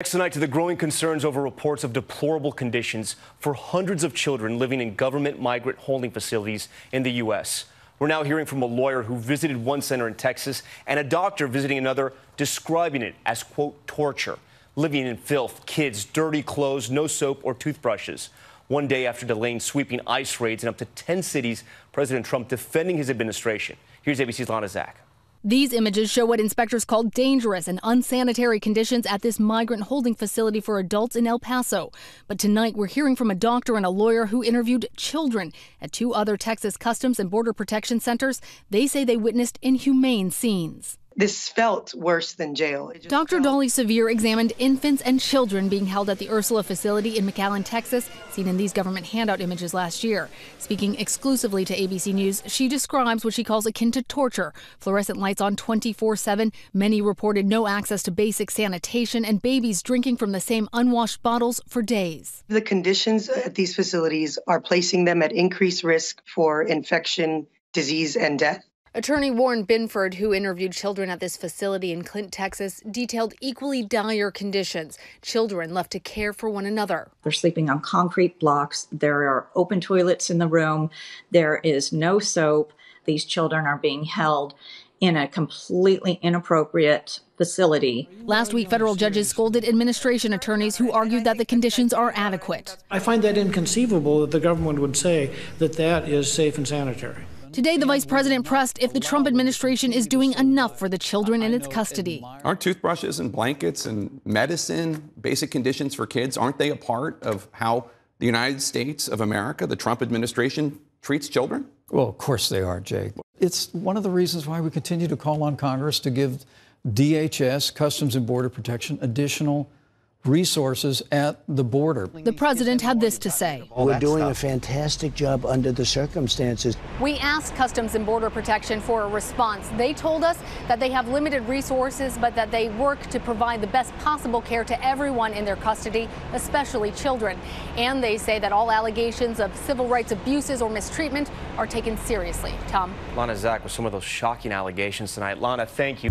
Next tonight to the growing concerns over reports of deplorable conditions for hundreds of children living in government migrant holding facilities in the U.S. We're now hearing from a lawyer who visited one center in Texas and a doctor visiting another, describing it as, quote, torture. Living in filth, kids, dirty clothes, no soap or toothbrushes. One day after delaying sweeping ICE raids in up to 10 cities, President Trump defending his administration. Here's ABC's Lana Zak. These images show what inspectors call dangerous and unsanitary conditions at this migrant holding facility for adults in El Paso. But tonight, we're hearing from a doctor and a lawyer who interviewed children at two other Texas Customs and Border Protection centers. They say they witnessed inhumane scenes this felt worse than jail. Dr. Dolly Sevier examined infants and children being held at the Ursula facility in McAllen, Texas, seen in these government handout images last year. Speaking exclusively to ABC News, she describes what she calls akin to torture. Fluorescent lights on 24 7. Many reported no access to basic sanitation and babies drinking from the same unwashed bottles for days. The conditions at these facilities are placing them at increased risk for infection, disease, and death. Attorney Warren Binford, who interviewed children at this facility in Clint, Texas, detailed equally dire conditions. Children left to care for one another. They're sleeping on concrete blocks. There are open toilets in the room. There is no soap. These children are being held in a completely inappropriate facility. Last week, federal judges scolded administration attorneys who argued that the conditions are adequate. I find that inconceivable that the government would say that that is safe and sanitary. Today, the vice president pressed if the Trump administration is doing enough for the children in its custody. Aren't toothbrushes and blankets and medicine, basic conditions for kids, aren't they a part of how the United States of America, the Trump administration, treats children? Well, of course they are, Jake. It's one of the reasons why we continue to call on Congress to give DHS, Customs and Border Protection, additional resources at the border. The president had this to say. We're doing a fantastic job under the circumstances. We asked Customs and Border Protection for a response. They told us that they have limited resources, but that they work to provide the best possible care to everyone in their custody, especially children. And they say that all allegations of civil rights abuses or mistreatment are taken seriously. Tom? Lana Zak with some of those shocking allegations tonight. Lana, thank you.